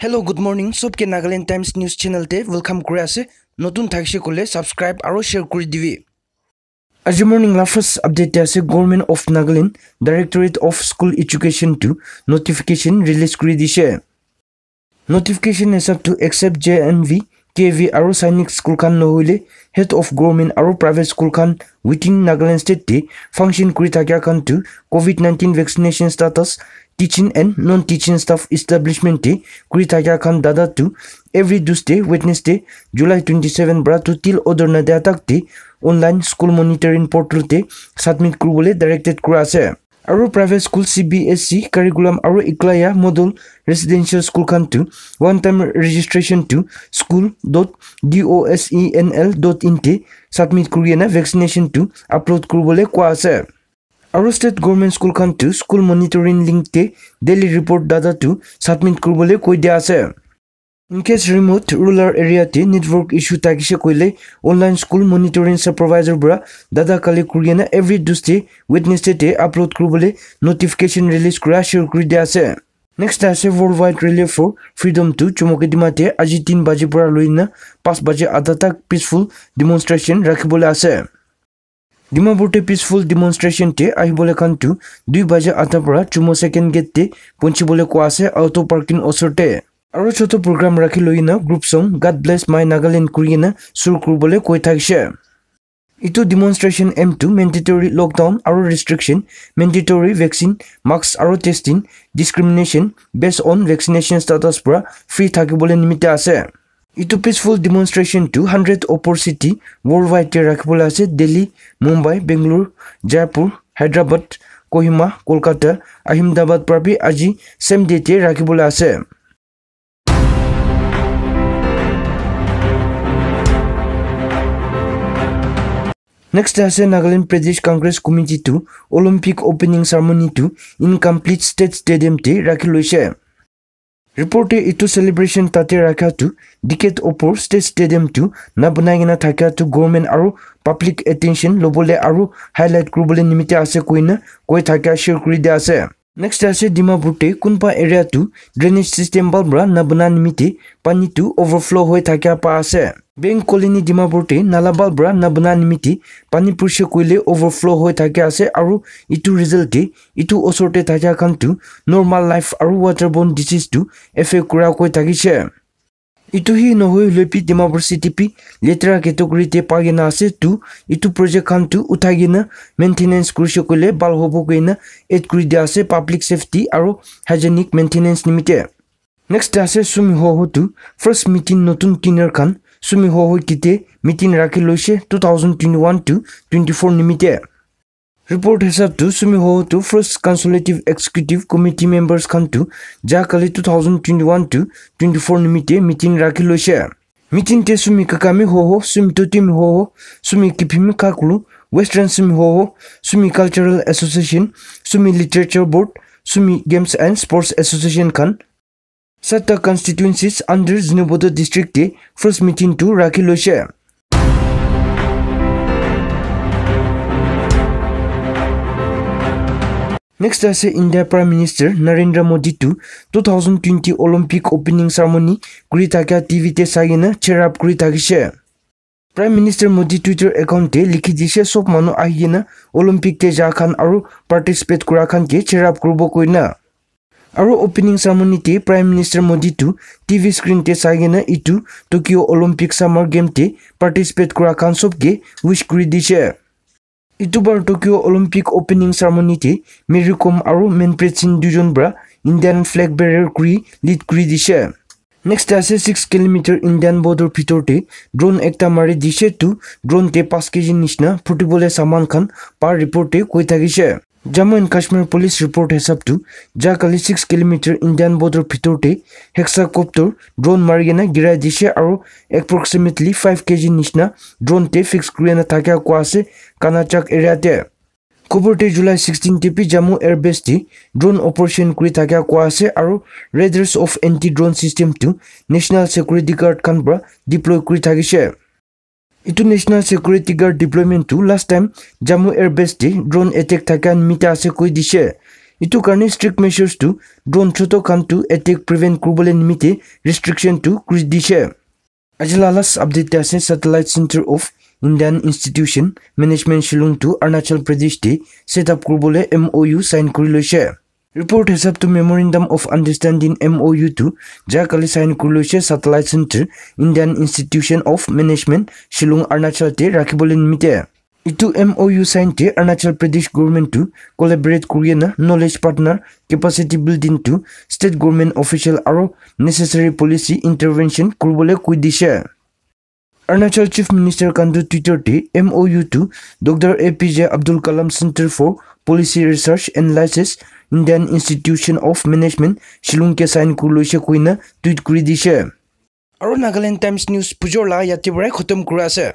Hello good morning চবকে Nagaland Times news চেনেলতে welcome কৰি আছে নতুন থাকিছে ক'লে ছাবস্ক্ৰাইব আৰু শ্বেয়াৰ কৰি দিবি আজি মৰ্ণিং লাফাৰ্ষ্ট আপডেট আছে government of Nagaland directorate of school এডুকেশ্যনটো notification release কৰি দিছে নটিফিকেশ্যন হিচাপটো except J N V K V আৰু সৈনিক স্কুলখন নহ'লে হেড অফ গভৰ্ণমেণ্ট আৰু প্ৰাইভেট স্কুলখন উইথিন নাগালেণ্ড ষ্টেটে ফাংচন কৰি থকা কাৰণটো covid nineteen vaccination status staff ইষ্টাব্লিছমেণ্টে কৰি থকা কাৰণ দাদাটো every Tuesday Wednesday July twenty seven পৰা টু টিল অৰ্ডাৰ নাদিয়া তাকতে অনলাইন স্কুল মনিটৰিং পৰ্টেলতে ছাবমিট কৰিবলৈ ডাইৰেক্টেড কৰা আছে আৰু private school C B S C curriculum আৰু ইকলায়া মডুল ৰেচিডেঞ্চিয়েল স্কুলখনটো one time ৰেজিষ্ট্ৰেশ্যনটো school dot D O' S E N L dot ইনতে submit কৰি এনে ভেকচিনেশ্যনটো আপলোড কৰিবলৈ কোৱা আছে আৰু ষ্টেট গভৰ্ণমেণ্ট স্কুলখনটো স্কুল মনিটৰিং লিংকতে ডেইলি ৰিপৰ্ট ডাটাটো ছাবমিট কৰিবলৈ কৈ দিয়া আছে ইন কেছ ৰিম'ট ৰুৰাল এৰিয়াতে নেটৱৰ্ক ইছ্যু থাকিছে কৈলে অনলাইন স্কুল মনিটৰিং ছুপাৰভাইজাৰ পৰা কালেক্ট কৰি এনে এভৰি টুজডে ৱেডনেছডেতে আপলোড কৰিবলৈ নটিফিকেশ্যন ৰিলিজ কৰা শ্বেয়াৰ কৰি দিয়া আছে নেক্সট আছে ৱৰ্ল্ড ৱাইড ৰিলিফ ফৰ ফ্ৰীডমটো চমকি দিমাতে আজি তিনি বাজিৰ পৰা লৈ পাঁচ বাজি আধা তাক পিচফুল ডিমনষ্ট্ৰেশ্যন ৰাখিবলৈ আছে ডিমাপুৰতে পিচফুল ডিমনষ্ট্ৰেশ্যনতে আহিবলৈ কাৰণটো দুই বাজি পৰা চুমো ছেকেণ্ড গেটতে পঞ্চিবলৈ কোৱা আছে অটো পাৰ্কিং ওচৰতে আৰু ছোট প্ৰগ্ৰাম ৰাখি লৈ না গ্ৰুপ চং গাড ব্লেছ মাই নাগালেণ্ড কৰি কিনে চুৰ কৰিবলৈ কৈ থাকিছে ইটো ডিমনষ্ট্ৰেশ্যন এমটো মেণ্ডেটৰী লকডাউন আৰু ৰেষ্ট্ৰিকশ্যন মেণ্ডেটৰী ভেকচিন মাস্ক আৰু testing discrimination based on vaccination status পৰা ফ্ৰী থাকিবলৈ নিমিত্ত আছে ইটো পিচফুল ডিমনষ্ট্ৰেশ্যনটো হাণ্ড্ৰেড অপৰ চিটি ৱৰ্ল্ড ৱাইডে ৰাখিবলৈ আছে দিল্লী মুম্বাই বেংগলোৰ জয়পুৰ হায়দৰাবাদ কহিমা কলকাতা আহিমদাবাদ পৰা আজি ছেম ডেটে ৰাখিবলৈ আছে নেক্সট আছে নাগালেণ্ড প্ৰদেশ কংগ্ৰেছ কমিটিটো অলিম্পিক অপেনিং চাৰ্মনীটো ইনকমপ্লিট ষ্টেট ষ্টেডিয়ামতে ৰাখি লৈছে ৰিপৰ্টে এইটো চেলিব্ৰেশ্যন তাতে ৰখাটো ডিকেট অপৰ ষ্টেট ষ্টেডিয়ামটো নবনাই কিনে থকাটো গভৰ্ণমেণ্ট আৰু পাব্লিক এটেনশ্যন ল'বলৈ আৰু হাইলাইট কৰিবলৈ নিমিত্তে আছে কৈ না কৈ থকা শ্বেয়াৰ কৰি দিয়া আছে নেক্সট আছে ডিমাপুৰতে কোনোবা এৰিয়াটো ড্ৰেইনেজ ছিষ্টেম পৰা নবনা নিমিত্তে পানীটো অভাৰফ্ল' হৈ থকা পা আছে? বেংক কলনী ডিমাপুৰতে নালাবাল পৰা নবনা নিমিত্তে পানী পৰিষ্কাৰ কৰিলে অভাৰফ্ল' হৈ থাকে আছে আৰু ইটো ৰিজাল্টে ইটো ওচৰতে থকা কাৰণটো নৰ্মেল লাইফ আৰু ৱাটাৰ বন ডিজিজটো এফেক্ট কৰা কৈ থাকিছে ইটো সি নহৈ লৈ পি ডিমাপুৰ চিটি পি লেতেৰা কেটেগৰীতে পাই কিনে আছে তো ইটো প্ৰজেক্টখনটো উঠাই কিনে মেইনটেনেঞ্চ কৰিছে কৰিলে ভাল হ'ব কিনে এড কৰি দিয়া আছে পাব্লিক ছেফটি আৰু হাইজেনিক মেইনটেনেঞ্চ নিমিত্তে নেক্সট আছে চুমি হহটো ফাৰ্ষ্ট মিটিং নতুন টিনাৰখন চুমি হহৈ কিতে মিটিং ৰাখি লৈছে twenty one to twenty four নিমিত্তে ৰিপৰ্ট হিচাপটো চুমি হহটো ফাৰ্ষ্ট কনচুলেটিভ এক্সিকিউটিভ কমিটি মেম্বাৰ্ছখনটো যোৱাকালি two thousand twenty one to twenty four নিমিত্তে মিটিং ৰাখি লৈছে মিটিংতে Sumi Kakami Hoho Sumi Totimi Hoho Sumi Kiphimi Kaqho western Sumi Hoho Sumi cultural association Sumi literature board Sumi games and sports এছ'চিয়েশ্যনখন সাতটা constituencies under জিনবদ ডিষ্ট্ৰিক্টে first মিটিংটো ৰাখি লৈছে next আছে ইণ্ডিয়াৰ prime minister Narendra মোদীটো two thousand twenty Olympic opening ceremony কৰি থকা টিভিতে চাই কিনে চেয়াৰ আপ কৰি থাকিছে প্ৰাইম মিনিষ্টাৰ মোদী টুইটাৰ একাউণ্টে লিখি দিছে চব মানুহ আহি কিনে অলিম্পিকতে যা খান আৰু পাৰ্টিচিপেট কৰা খানকে চেয়াৰ আপ কৰিব কৈ না আৰু অপেনিং চাৰ্মনীতে প্ৰাইম মিনিষ্টাৰ মোদীটো টিভি স্ক্ৰীণতে চাই কিনে ইটো টকিঅ' অলিম্পিক ছামাৰ গেমতে পাৰ্টিচিপেট কৰা খান চবকে উইচ কৰি দিছে ইটো বাৰ টকিঅ' অলিম্পিক অপেনিং চাৰ্মনীতে মেৰি কম আৰু মেনপ্ৰীত সিং দুজন পৰা ইণ্ডিয়ান ফ্লেগ বেৰিয়াৰ কৰি লিড কৰি দিছে। নেক্সট আছে ছিক্স কিলোমিটাৰ ইণ্ডিয়ান বৰ্ডৰ ভিতৰতে ড্ৰোন একটা মাৰি দিছে। তো ড্ৰোনতে পাঁচ কেজি নিচিনা ফুটিবলৈ চামান খান পাৰ ৰিপৰ্টে কৈ থাকিছে। Jammu and Kashmir police report হিচাপটো যোৱাকালি ছিক্স কিলোমিটাৰ ইণ্ডিয়ান বৰ্ডৰ ভিতৰতে হেক্সাকপ্টাৰ ড্ৰোন মাৰি কিনে গিৰাই দিছে আৰু এপ্ৰক্সিমেটলি ফাইভ কেজি নিচিনা ড্ৰোনতে ফিক্স কৰি নাথাকে কোৱা আছে কানাচাক এৰিয়াতে খবৰতে জুলাই ছিক্সটিন টিপি জম্মু এয়াৰবেছটি ড্ৰোন অপাৰেশ্যন কৰি থকা কোৱা আছে আৰু ৰেডাৰ্ছ অফ এণ্টি ড্ৰোন ছিষ্টেমটো নেশ্যনেল ছিকিউৰিটি গাৰ্ডখন পৰা ডিপ্লয় কৰি থাকিছে ইটো নেশ্যনেল ছিকিউৰিটি গাৰ্ড ডিপ্লয়মেণ্টটো লাষ্ট টাইম জম্মু এয়াৰবেছতে ড্ৰোন এটেক থকা নিমিত্তে আছে কৈ দিছে ইটো কাৰণে ষ্ট্ৰিক্ট মেজাৰ্ছটো ড্ৰোন শ্বুটৰ কামটো এটেক প্ৰিভেণ্ট কৰিবলৈ নিমিত্তে ৰেষ্ট্ৰিকশ্যনটো কৰি দিছে আজি লাষ্ট আপডেট আছে satellite centre of Indian institution management শ্বিলংটো Arunachal প্ৰদেশতে ছেট আপ কৰিবলৈ এম অ' ইউ চাইন কৰি লৈছে ৰিপৰ্ট হিচাপটো memorandum of understanding M O' ইউটো যোৱাকালি চাইন কৰি লৈছে satellite centre Indian institution of management Shillong অৰুণাচলতে ৰাখিবলৈ নিমিত্তে ইটো এম অ' ইউ চাইনতে অৰুণাচল প্ৰদেশ গভৰ্ণমেণ্টটো কলেবৰেট কৰি আনা নলেজ পাৰ্টনাৰ কেপাচিটি বিল্ডিংটো ষ্টেট গভৰ্ণমেণ্ট অফিচিয়েল আৰু নেচেচাৰী পলিচি ইণ্টাৰভেনশ্যন কৰিবলৈ কৈ দিছে অৰুণাচল চিফ মিনিষ্টাৰ কাণ্ডু টুইটাৰতে M O ইউটো doctor A P J Abdul Kalam centre for policy research analysis Indian institution of management শ্বিলংকে sign কৰি লৈছে কৈ না টুইট কৰি দিছে আৰু নাগালেণ্ড টাইমছ নিউজ পুজৰ লা ইয়াতে পৰাই খতম কৰা আছে